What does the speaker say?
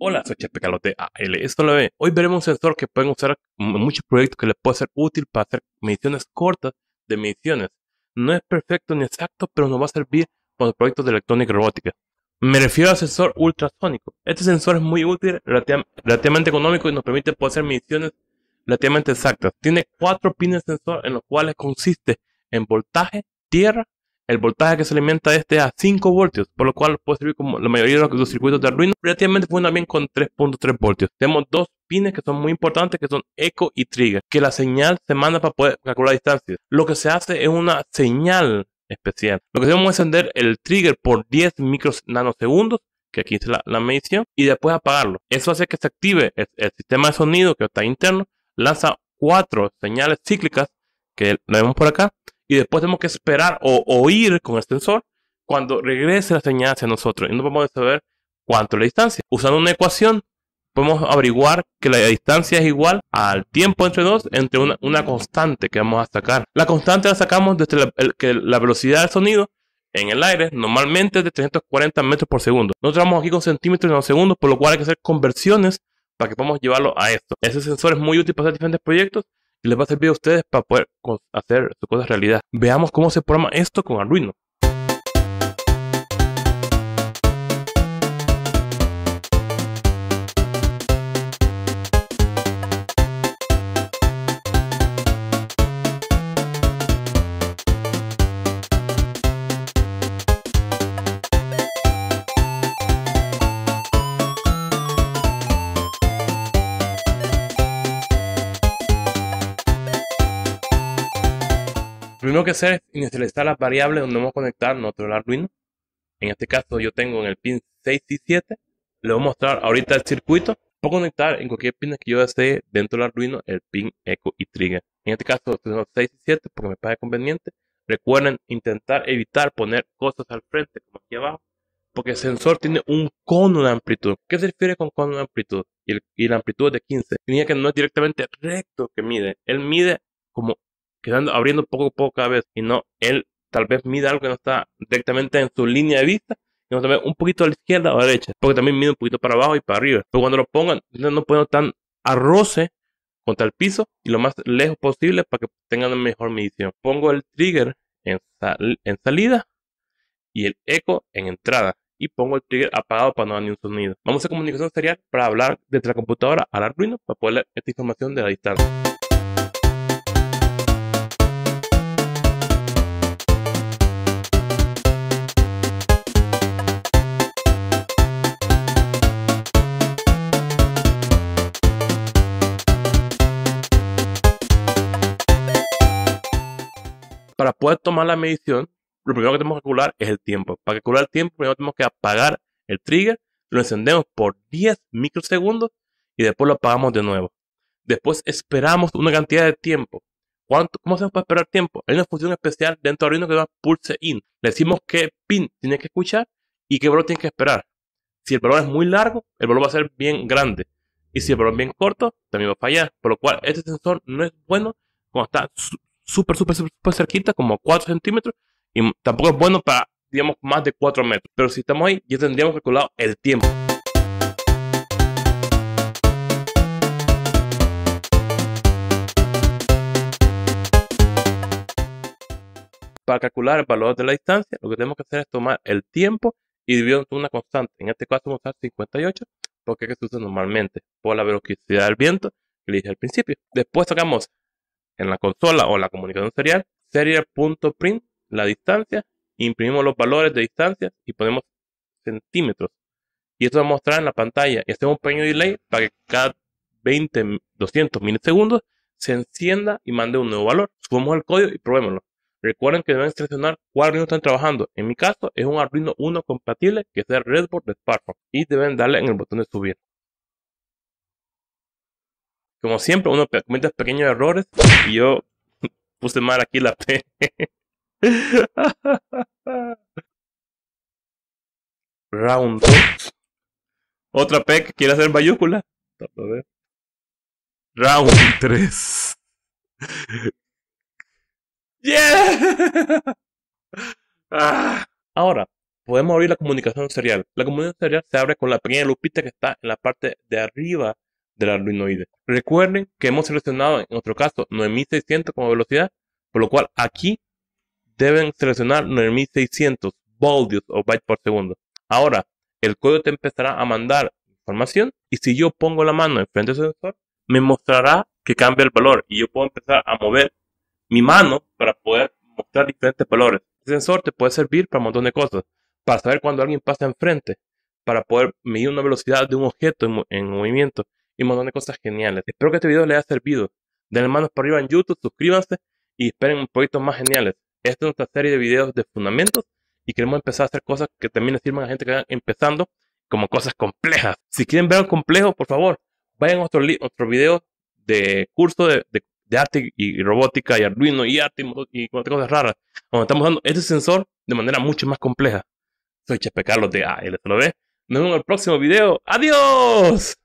Hola, soy Chepe Calote AL. Esto lo ve. Hoy veremos un sensor que pueden usar en muchos proyectos que les puede ser útil para hacer mediciones cortas de mediciones. No es perfecto ni exacto, pero nos va a servir para los proyectos de electrónica y robótica. Me refiero al sensor ultrasónico. Este sensor es muy útil, relativamente económico y nos permite poder hacer mediciones relativamente exactas. Tiene cuatro pines de sensor en los cuales consiste en voltaje, tierra el voltaje que se alimenta este a 5 voltios, por lo cual puede servir como la mayoría de los, circuitos de Arduino. Relativamente funciona bien con 3.3 voltios. Tenemos dos pines que son muy importantes, que son eco y trigger, que la señal se manda para poder calcular distancias. Lo que se hace es una señal especial. Lo que hacemos es encender el trigger por 10 micros nanosegundos, que aquí es la, medición, y después apagarlo. Eso hace que se active el, el sistema de sonido que está interno, lanza cuatro señales cíclicas, que lo vemos por acá, y después tenemos que esperar o oír con el sensor cuando regrese la señal hacia nosotros y no podemos saber cuánto es la distancia. Usando una ecuación podemos averiguar que la distancia es igual al tiempo entre dos entre una, constante que vamos a sacar. La constante la sacamos desde la, que la velocidad del sonido en el aire normalmente es de 340 metros por segundo. Nosotros vamos aquí con centímetros en segundos, por lo cual hay que hacer conversiones para que podamos llevarlo a esto. Ese sensor es muy útil para hacer diferentes proyectos les va a servir a ustedes para poder hacer su cosa realidad. Veamos cómo se programa esto con Arduino. Primero que hacer es inicializar las variables donde vamos a conectar nuestro Arduino. En este caso yo tengo en el pin 6 y 7. Le voy a mostrar ahorita el circuito. Puedo conectar en cualquier pin que yo desee dentro del Arduino el pin Eco y Trigger. En este caso tengo 6 y 7 porque me parece conveniente. Recuerden intentar evitar poner cosas al frente como aquí abajo. Porque el sensor tiene un cono de amplitud. ¿Qué se refiere con cono de amplitud? Y, la amplitud es de 15. Significa que no es directamente recto que mide. Él mide como abriendo poco a poco cada vez y no él tal vez mide algo que no está directamente en su línea de vista y no ve un poquito a la izquierda o a la derecha porque también mide un poquito para abajo y para arriba pero cuando lo pongan no pueden tan a roce contra el piso y lo más lejos posible para que tengan una mejor medición pongo el trigger en, salida y el eco en entrada y pongo el trigger apagado para no dar ni un sonido. Vamos a comunicación serial para hablar desde la computadora al Arduino para poder esta información de la distancia. Para poder tomar la medición, lo primero que tenemos que calcular es el tiempo. Para calcular el tiempo, primero tenemos que apagar el trigger, lo encendemos por 10 microsegundos y después lo apagamos de nuevo. Después esperamos una cantidad de tiempo. ¿Cuánto, ¿Cómo hacemos para esperar tiempo? Hay una función especial dentro de Arduino que se llama pulse in. Le decimos qué pin tiene que escuchar y qué valor tiene que esperar. Si el valor es muy largo, el valor va a ser bien grande. Y si el valor es bien corto, también va a fallar. Por lo cual, este sensor no es bueno cuando está súper, súper, súper cerquita, como 4 centímetros, y tampoco es bueno para, digamos, más de 4 metros. Pero si estamos ahí, ya tendríamos calculado el tiempo. Para calcular el valor de la distancia, lo que tenemos que hacer es tomar el tiempo y dividirlo una constante. En este caso vamos a usar 58, porque es que se usa normalmente por la velocidad del viento que le dije al principio. Después sacamos en la consola o la comunicación serial, serial.print, la distancia, imprimimos los valores de distancia y ponemos centímetros. Y esto va a mostrar en la pantalla y hacemos un pequeño delay para que cada 20, 200 milisegundos se encienda y mande un nuevo valor. Subamos el código y probémoslo. Recuerden que deben seleccionar cuál Arduino están trabajando. En mi caso es un Arduino 1 compatible que sea Redboard de Sparkfun y deben darle en el botón de subir. Como siempre, uno comete pequeños errores y yo puse mal aquí la P. Round 2. Otra P que quiere hacer mayúscula. Round 3. Yeah. Ah. Ahora, podemos abrir la comunicación serial. La comunicación serial se abre con la pequeña lupita que está en la parte de arriba del arduinoide. Recuerden que hemos seleccionado en nuestro caso 9600 como velocidad, por lo cual aquí deben seleccionar 9600 voltios o bytes por segundo. Ahora, el código te empezará a mandar información y si yo pongo la mano enfrente del sensor, me mostrará que cambia el valor y yo puedo empezar a mover mi mano para poder mostrar diferentes valores. El sensor te puede servir para un montón de cosas, para saber cuando alguien pasa enfrente, para poder medir una velocidad de un objeto en, movimiento y un montón de cosas geniales. Espero que este video les haya servido. Denle manos para arriba en YouTube, suscríbanse y esperen un proyectos más geniales. Esta es nuestra serie de videos de fundamentos y queremos empezar a hacer cosas que también les sirvan a gente que va empezando como cosas complejas. Si quieren ver algo complejo, por favor, vayan a otro video de curso de, arte y, robótica y Arduino y arte y, y cosas raras, donde estamos dando este sensor de manera mucho más compleja. Soy Chepe Carlos de ALTV. Nos vemos en el próximo video. ¡Adiós!